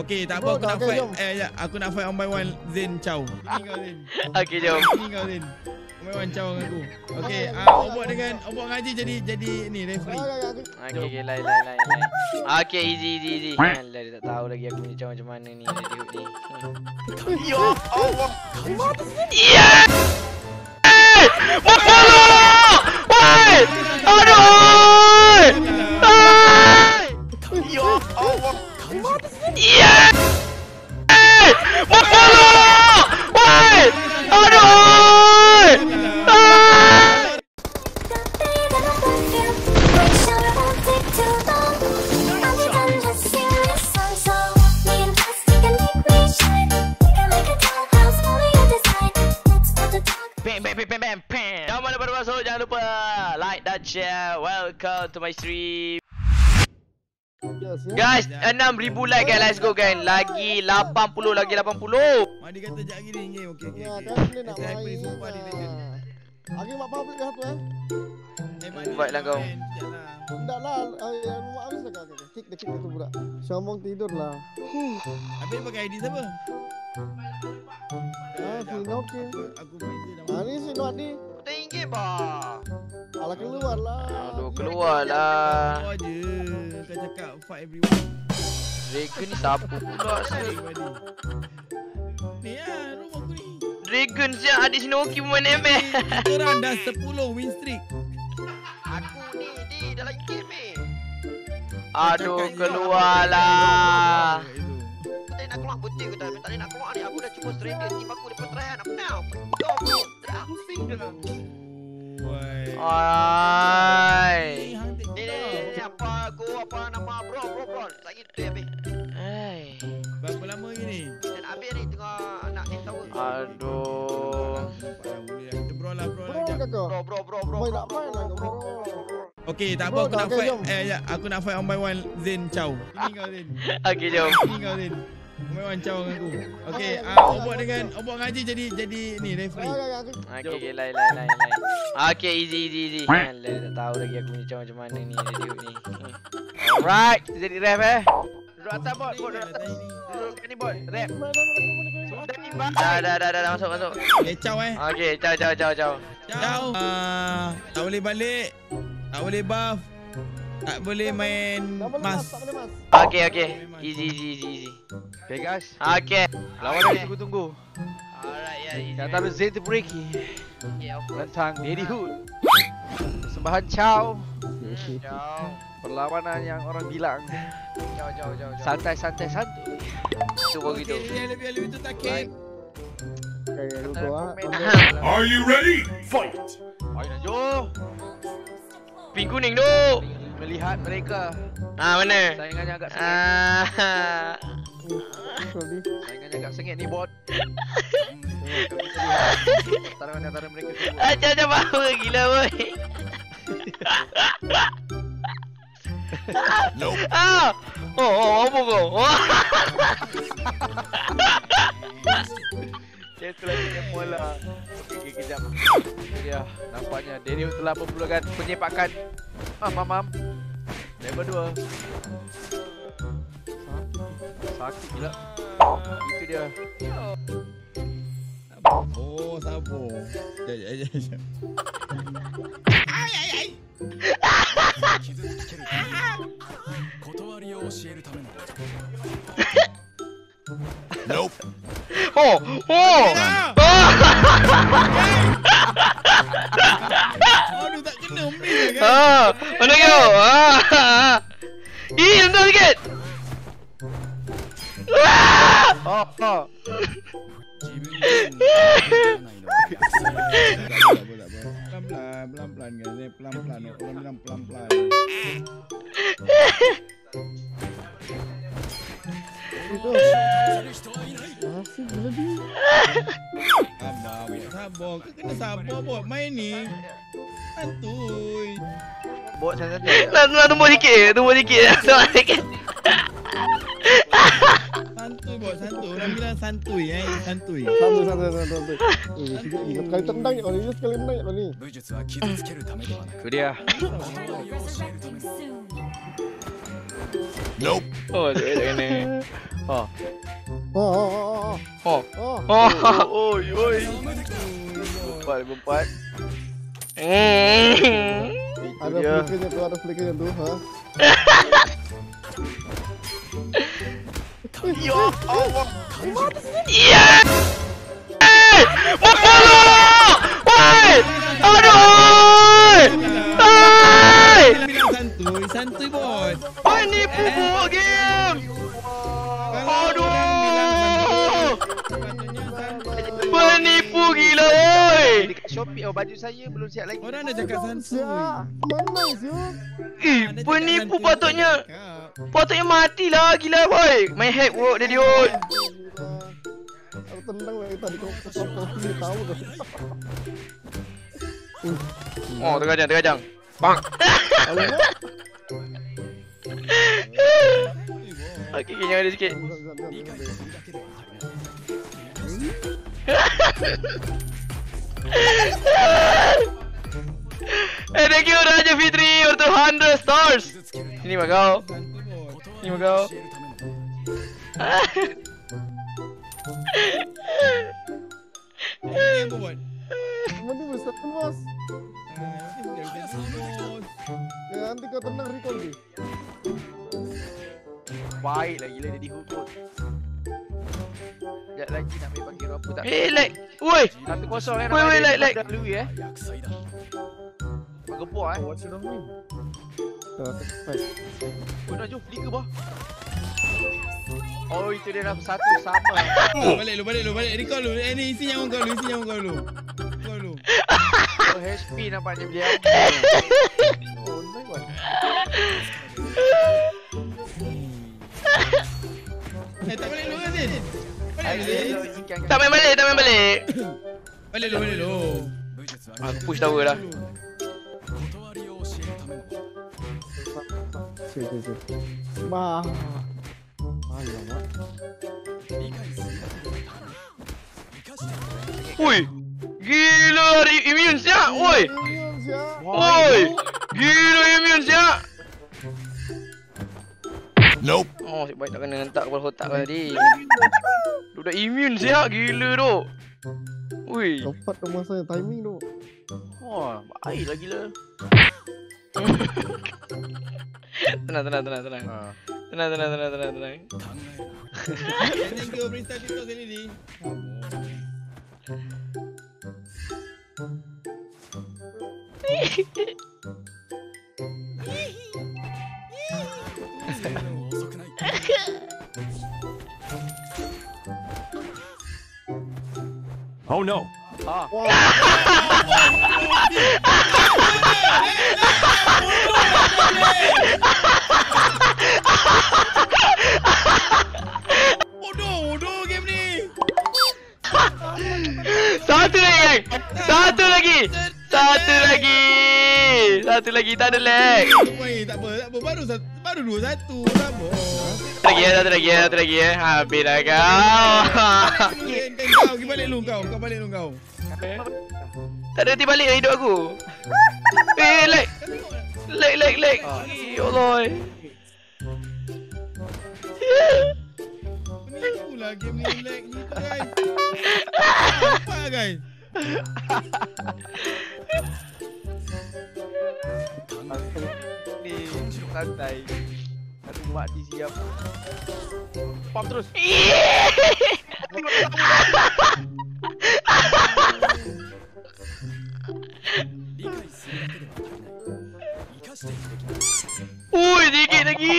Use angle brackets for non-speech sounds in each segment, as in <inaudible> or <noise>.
Okey, tak apa aku nak fight. Eh, ya, aku nak fight on by one Zain Chow. Ini kau Zain. Okey, jom. Ini kau Zain. On by one Chow dengan aku. Okey, ah obok dengan obok ngaji jadi jadi ni referee. Okey, okey, lain lain lain. lain. Okey, easy easy easy. Alah, dia tak tahu lagi aku ni macam mana ni Ready Hood ni. Ya Allah. Ya! Mapolo! Share. Welcome to my stream. Guys, 6000 like guys. Let's go guys. Lagi 80 lagi 80. Mak dia kata jap gini ni. Okey okey. Ya, kan boleh nak main. beri sumpah di legend. Lagi mak public dah tu eh. Eh, Mak dia Invite lah kau. main. Sekejap lah. Enggak lah, ah, yang mak habis dah kata. Kick the kick itu budak. Syamong tidur lah. Habis pakai ID siapa? Ah, si Nokia. Aku Ah, nama. ni si Nuadi. Tinggi bah. Alah keluar lah. Aduh, keluar lah. Kau je. Kau cakap fight everyone. Dragon ni siapa pula? Ni lah rumah aku ni. Dragon siap adik Shinoki pun main ML. Kita dah 10 win streak. Aku ni di dalam game ni. Aduh, keluar lah. Tak nak keluar putih aku tak. Tak nak keluar ni. Aku dah cuba stranger team aku depa try nak menang. Betul bro. Ai. Ni Ni ni ni apa aku apa nama bro bro bro. Tak gitu habis. Ai. Berapa lama gini? Dan habis ni tengah nak end tower. Aduh. Kita brawl lah, Bro, lah. Bro bro bro bro. Boy bro, nak main lah, bro, bro. Okey, tak apa Bro, aku nak fight. Eh, ya, aku nak fight on by one Zain Chow. Ini kau <laughs> Zain. Okey, jom. Ini kau Zain. <laughs> One Chow dengan aku. Okey, Okay, ah okay. obok dengan obok ngaji jadi jadi ni Ah, referee. Okey, okey, lain lain lain lain. Okey, easy easy easy. Alah, tak tahu lagi aku ni macam macam mana ni ni. Alright, kita jadi ref eh. Duduk atas bot, bot duduk atas. Duduk kat ni bot. Bang. Dah dah dah dah, dah masuk masuk. Eh, Chow eh. Okey, ciao ciao ciao ciao. Chow. Ah, tak boleh balik. Tak boleh buff. Tak boleh main Tak boleh mas. tak boleh. Okey okey. Easy easy easy easy. Okay guys, Okey. lawan yang tunggu-tunggu. Alright ya easy. Kata Zain Tebreki Ya, aku tentang Daddy Hood. Persembahan Chow. jauh. Perlawanan yang orang bilang jauh jauh. jauh. santai santai santai. Tu pun gitu. Okey, dia lebih lebih tu. Okay, duduk ah. Are you ready? Fight! Ayo jom. Pink kuning tu. Melihat mereka Ah mana? saingannya agak sengit. Ah. Sorry. Saingannya agak sengit ni bot. Pertarungan antara mereka kedua. Aja aja power gila boy. Nope. Ah. Oh, oh, apa kau? Oh. Dia lagi yang mula. Okey, kejap. Dia. Nampaknya Daddy Hood telah memulakan penyepakan. Mam, mam, mam. Level 2. Sakit gila. Itu dia. Oh, sabo. Ya ya ya. ya. Nope. Oh, oh. Ah! Ah. Aduh tak kena miss kan. Ah, mana kau? Ah. Ih, rendah sikit. Ah! Oh, oh. Pelan-pelan, pelan-pelan guys. Pelan-pelan. Orang bilang pelan-pelan. Itu. Gila dia. Sabar, weh. sabar. Kau kena sabar buat main ni. Santuy. Bot santai-santai. Nak tunggu sikit, tunggu sikit. Tunggu sikit. Santuy buat santuy. Santuy eh. Santuy. Eh, sikit ni. Sekali tendang je kau ni. Sekali tendang je kau ni. Itu dia. Nope. Oh, tak kena. Oh. Oh, oh, oh, oh. Oh. Oh. Oh. Oi, oi. Empat, empat. Hmm. Ada dia. flickernya tuh, ada flickernya tuh, ha? Ya Allah. Iya. Baju saya belum siap lagi. Orang dah cakap santuy. Siap. Mana siap? Eh, penipu patutnya. Patutnya matilah gila boy. Main hack bro dia dia. Aku tendang lagi tadi kau tahu kan? <laughs> Oh, terkajang, terkajang. Bang. Alamak. <laughs> Okey, okay, jangan ada sikit. <laughs> Eh, thank you Raja Fitri untuk 100 stars. Ini mah kau. Ini mah kau. Mending berset bos. Ya nanti kau tendang recall di. Baik lah gila dia dihukum. Sekejap lagi nak ambil bagi apa tak. Eh, like. Woi. Satu kosong eh. Wait, wait, like, like. Dulu eh. Gempur eh. What should I mean? Dah, baik. Oh, dah jom flicker bah. Oh, itu dia dapat satu sama. Balik lu, balik lu, balik. Recall lu. Eh, ni isi nyawa kau lu, isi nyawa kau lu. Kau lu. Oh, HP nampaknya. Oh, my god. Eh, tak balik lu kan, Zin? Tak main balik, tak main balik. Balik lu, balik lu. Aku push tower dah. Alamak. Woi. Gila ri- immune siap. Woi. Woi. Gila immune siap. Nope. Oh, baik tak kena hentak kepala otak kau tadi. Lu dah immune siap gila tu. Woi. Tepat tu masanya timing tu. Oh, baik lah gila. <laughs> Tenang, tenang, tenang, tenang. Ha. Tenang, tenang, tenang, tenang, tenang. Thank you, freestyle TikTok sekali ni. Oh no. Game ni. Satu lagi. Satu lagi. Satu lagi. Satu lagi, tak ada lag. Tak apa, tak apa. Baru satu, baru dua satu. Tak apa. Satu lagi ya, satu lagi ya, satu lagi ya. Habis dah kau. Eh, Kau, pergi balik lu kau. Kau balik lu kau. tak ada henti balik dah hidup aku. Eh, lag. Kau? Lag, lag, lag. Ya Allah. Penipu lah game ni lag ni tu guys. <laughs> Apa guys? Santai. Satu mak di siap. Pam terus. Ui, dikit lagi.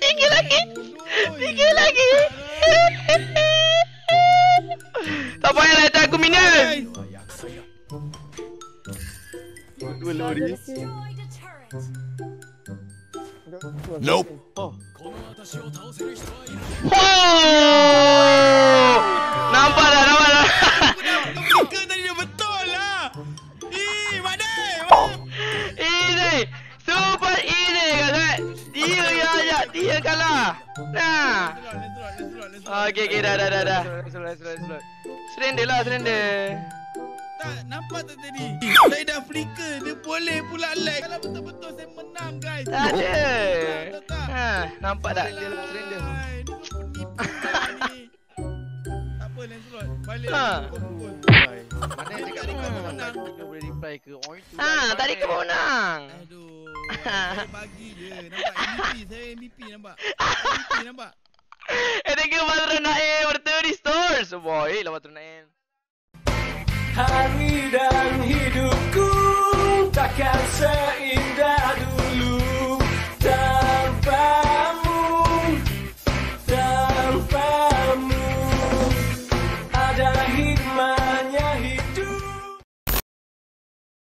Dikit lagi. Dikit lagi. Tak payah lah aku minion. Dua lori. Nope. Oh. Nampak dah, nampak dah. Flicker tadi dia betul lah. <laughs> Eh, Madai. Easy. Super easy kan. Dia yang ajak, dia kalah. Nah. Okey, okey, dah, dah, dah. Surrender lah, surrender nampak tak tadi? Saya dah flicker. Dia boleh pula lag. Kalau betul-betul saya menang guys. Tak ada. Ha, nampak tak? Dia surrender. <laughs> Balik ha. Mana tadi kau menang? Kau boleh reply ke? Oh, ha, tadi kau menang. Aduh. Saya bagi je. Nampak MVP saya MVP nampak. MVP nampak. <laughs> Eh, thank you Matron Naim. Bertemu di stores. Oh, boy, lawan Matron Naim. Hari dan hidupku takkan seindah